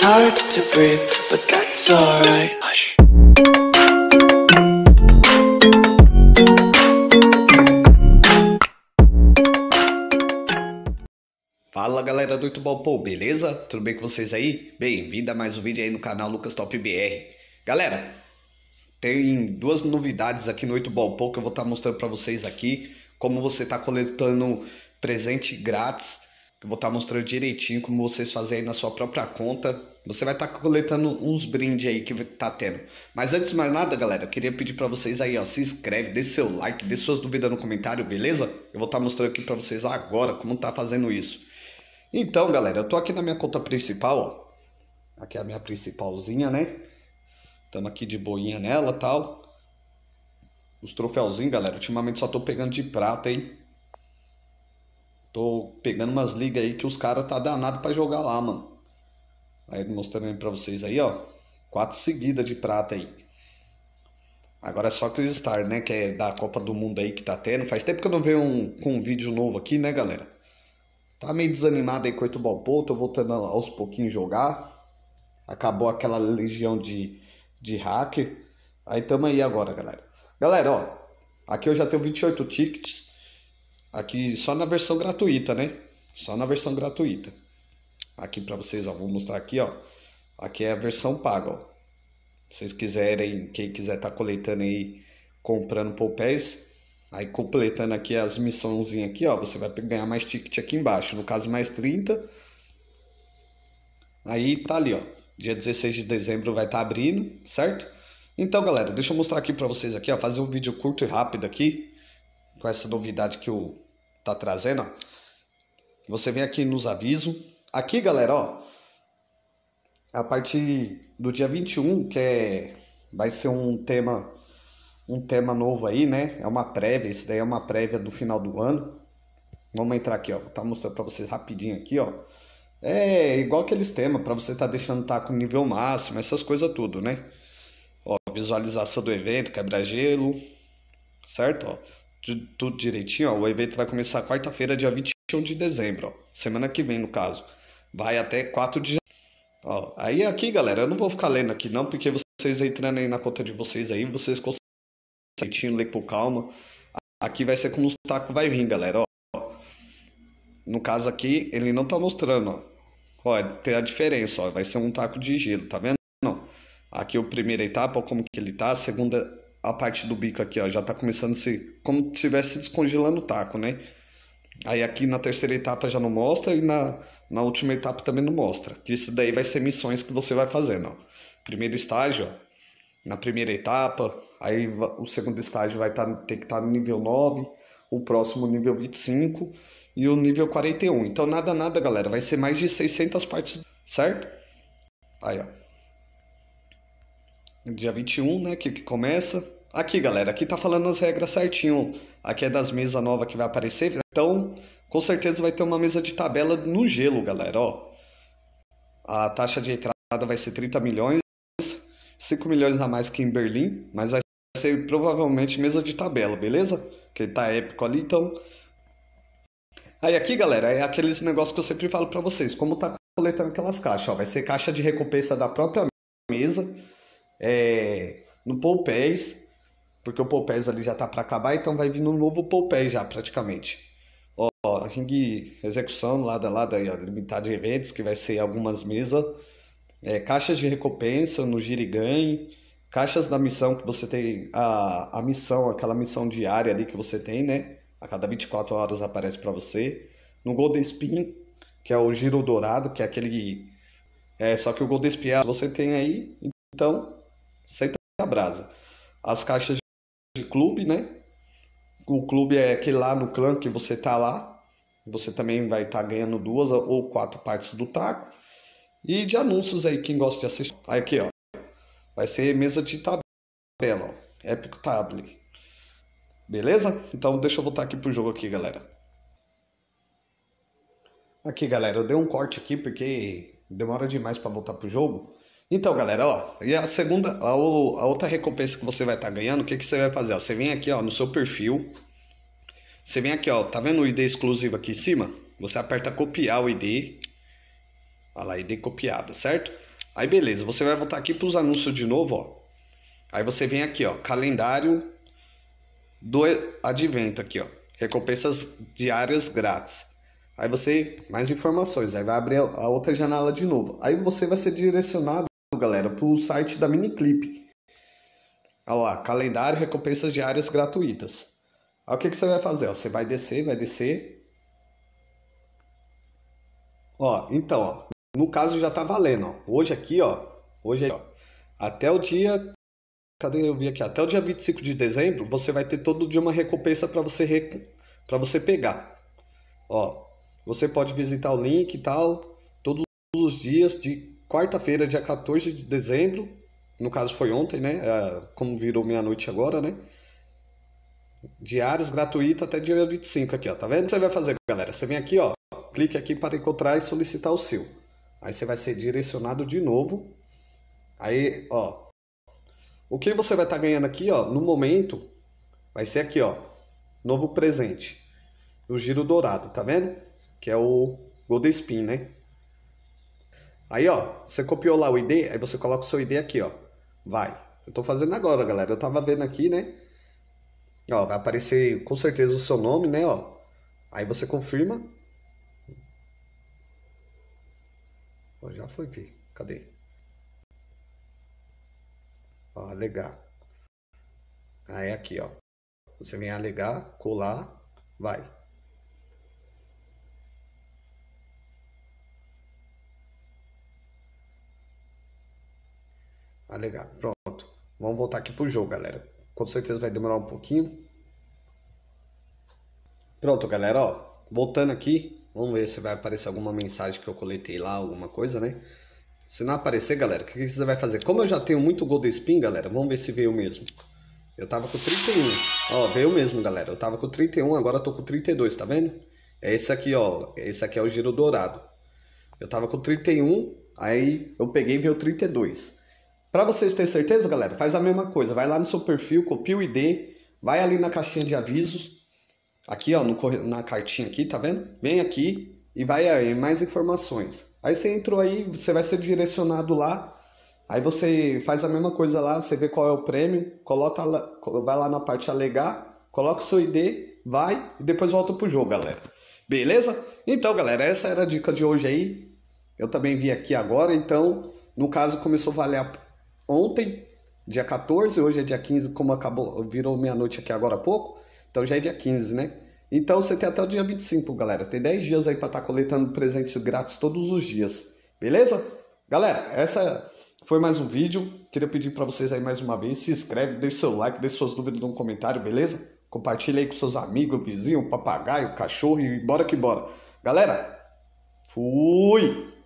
hard to breathe, but that's alright. Hush. Fala galera do YouTube Pô, beleza? Tudo bem com vocês aí? Bem-vindo a mais um vídeo aí no canal Lucas Top BR. Galera, tem duas novidades aqui no 8 Ball Pô que eu vou estar mostrando para vocês aqui. Como você tá coletando presente grátis. Eu vou estar mostrando direitinho como vocês fazem aí na sua própria conta. Você vai estar coletando uns brindes aí que tá tendo. Mas antes de mais nada, galera, eu queria pedir para vocês aí, ó, se inscreve, deixe seu like, deixe suas dúvidas no comentário, beleza? Eu vou estar mostrando aqui para vocês agora como tá fazendo isso. Então, galera, eu tô aqui na minha conta principal, ó. Aqui é a minha principalzinha, né? Estamos aqui de boinha nela tal. Os troféuzinhos, galera, ultimamente só tô pegando de prata, hein? Tô pegando umas ligas aí que os caras tá danado para jogar lá, mano. Aí mostrando pra vocês aí, ó. Quatro seguidas de prata aí. Agora é só Star, né? Que é da Copa do Mundo aí que tá tendo. Faz tempo que eu não vejo um, com um vídeo novo aqui, né, galera? Tá meio desanimado aí com o Ball tô voltando aos pouquinhos jogar. Acabou aquela legião de, de hacker. Aí tamo aí agora, galera. Galera, ó. Aqui eu já tenho 28 tickets. Aqui só na versão gratuita, né? Só na versão gratuita. Aqui para vocês, ó, vou mostrar aqui, ó. Aqui é a versão paga, ó. Se vocês quiserem, quem quiser tá coletando aí, comprando Popés, aí completando aqui as missões aqui, ó, você vai ganhar mais ticket aqui embaixo. No caso, mais 30. Aí tá ali, ó. Dia 16 de dezembro vai estar tá abrindo, certo? Então, galera, deixa eu mostrar aqui para vocês aqui, ó, fazer um vídeo curto e rápido aqui com essa novidade que o tá trazendo, ó. Você vem aqui nos avisos. Aqui, galera, ó, a partir do dia 21, que é vai ser um tema um tema novo aí, né? É uma prévia, esse daí é uma prévia do final do ano. Vamos entrar aqui, ó. Vou tá mostrando para vocês rapidinho aqui, ó. É igual aqueles temas para você tá deixando tá com nível máximo, essas coisas tudo, né? Ó, visualização do evento, quebra-gelo, certo? Ó, tudo direitinho, ó, o evento vai começar quarta-feira, dia 21 de dezembro, ó, semana que vem, no caso. Vai até 4 de Ó, aí aqui, galera, eu não vou ficar lendo aqui não, porque vocês entrando aí na conta de vocês aí, vocês conseguem ler com calma. Aqui vai ser como os tacos vai vir, galera, ó. No caso aqui, ele não tá mostrando, ó. Ó, tem a diferença, ó, vai ser um taco de gelo, tá vendo? Não. Aqui o primeira etapa, ó, como que ele tá, a segunda a parte do bico aqui, ó, já tá começando a se como se estivesse descongelando o taco, né? Aí aqui na terceira etapa já não mostra e na, na última etapa também não mostra. Isso daí vai ser missões que você vai fazendo, ó. Primeiro estágio, ó, na primeira etapa, aí o segundo estágio vai tá, ter que estar tá no nível 9, o próximo nível 25 e o nível 41. Então nada, nada, galera, vai ser mais de 600 partes, certo? Aí, ó dia 21, né, que, que começa. Aqui, galera, aqui tá falando as regras certinho. Aqui é das mesas novas que vai aparecer. Então, com certeza vai ter uma mesa de tabela no gelo, galera, ó. A taxa de entrada vai ser 30 milhões, 5 milhões a mais que em Berlim, mas vai ser provavelmente mesa de tabela, beleza? Que tá épico ali, então. Aí aqui, galera, é aqueles negócios que eu sempre falo para vocês, como tá coletando aquelas caixas, ó, vai ser caixa de recompensa da própria mesa é, no Poupés, porque o Poupés ali já tá para acabar, então vai vir um novo Poupés já praticamente. Ó, ring execução lado lado aí, ó, limitado de eventos, que vai ser algumas mesas, é, caixas de recompensa no Giriganhe, caixas da missão que você tem, a, a missão, aquela missão diária ali que você tem, né? A cada 24 horas aparece para você. No Golden Spin, que é o giro dourado, que é aquele. É, só que o Golden Spin é, você tem aí, então senta a brasa. As caixas de clube, né? O clube é aquele lá no clã que você tá lá. Você também vai estar tá ganhando duas ou quatro partes do taco. E de anúncios aí, quem gosta de assistir. Aí aqui, ó. Vai ser mesa de tabela, ó. Epic Tablet. Beleza? Então deixa eu voltar aqui pro jogo aqui, galera. Aqui, galera, eu dei um corte aqui porque demora demais para voltar pro jogo. Então, galera, ó, e a segunda, a, a outra recompensa que você vai estar tá ganhando, o que, que você vai fazer? Ó, você vem aqui, ó, no seu perfil, você vem aqui, ó, tá vendo o ID exclusivo aqui em cima? Você aperta copiar o ID, olha lá, ID copiado, certo? Aí beleza, você vai voltar aqui para os anúncios de novo, ó. Aí você vem aqui, ó, calendário do advento aqui, ó. Recompensas diárias grátis. Aí você, mais informações, aí vai abrir a outra janela de novo. Aí você vai ser direcionado, galera, para o site da Miniclip. Olha lá, calendário, recompensas diárias gratuitas. Aí o que, que você vai fazer? Ó, você vai descer, vai descer. Ó, então, ó, no caso já tá valendo, ó. Hoje aqui, ó, hoje ó, até o dia Cadê eu vi aqui? Até o dia 25 de dezembro, você vai ter todo dia uma recompensa para você para você pegar. Ó, você pode visitar o link e tal, todos os dias de quarta-feira, dia 14 de dezembro, no caso foi ontem, né? É, como virou meia-noite agora, né? Diários gratuito até dia 25 aqui, ó. Tá vendo? Você vai fazer, galera? Você vem aqui, ó, clique aqui para encontrar e solicitar o seu. Aí você vai ser direcionado de novo. Aí, ó, o que você vai estar tá ganhando aqui, ó, no momento, vai ser aqui, ó, novo presente. O giro dourado, tá vendo? Que é o Gold Spin, né? Aí, ó, você copiou lá o ID, aí você coloca o seu ID aqui, ó. Vai. Eu tô fazendo agora, galera. Eu tava vendo aqui, né? Ó, vai aparecer com certeza o seu nome, né, ó. Aí você confirma. Ó, já foi ver. Cadê? Ó, alegar. Aí aqui, ó. Você vem alegar, colar, vai. Alegar. Pronto. Vamos voltar aqui pro jogo, galera. Com certeza vai demorar um pouquinho. Pronto, galera, ó. Voltando aqui, vamos ver se vai aparecer alguma mensagem que eu coletei lá, alguma coisa, né? Se não aparecer, galera, o que você vai fazer? Como eu já tenho muito Gold Spin, galera, vamos ver se veio mesmo. Eu tava com 31. Ó, veio mesmo, galera. Eu tava com 31, agora eu tô com 32, tá vendo? É esse aqui, ó. Esse aqui é o giro dourado. Eu tava com 31, aí eu peguei e veio 32. Pra vocês terem certeza, galera, faz a mesma coisa. Vai lá no seu perfil, copia o ID, vai ali na caixinha de avisos. Aqui, ó, no, na cartinha aqui, tá vendo? Vem aqui e vai aí mais informações. Aí você entrou aí, você vai ser direcionado lá. Aí você faz a mesma coisa lá, você vê qual é o prêmio, coloca vai lá na parte alegar, coloca o seu ID, vai e depois volta pro jogo, galera. Beleza? Então, galera, essa era a dica de hoje aí. Eu também vi aqui agora, então, no caso começou a valer ontem, dia 14, hoje é dia 15, como acabou, virou meia-noite aqui agora há pouco, então já é dia 15, né? Então você tem até o dia 25, galera. Tem 10 dias aí para estar tá coletando presentes grátis todos os dias. Beleza? Galera, essa foi mais um vídeo. Queria pedir para vocês aí mais uma vez, se inscreve, deixe seu like, deixe suas dúvidas no comentário, beleza? Compartilha aí com seus amigos, vizinho, papagaio, cachorro e bora que bora. Galera, fui!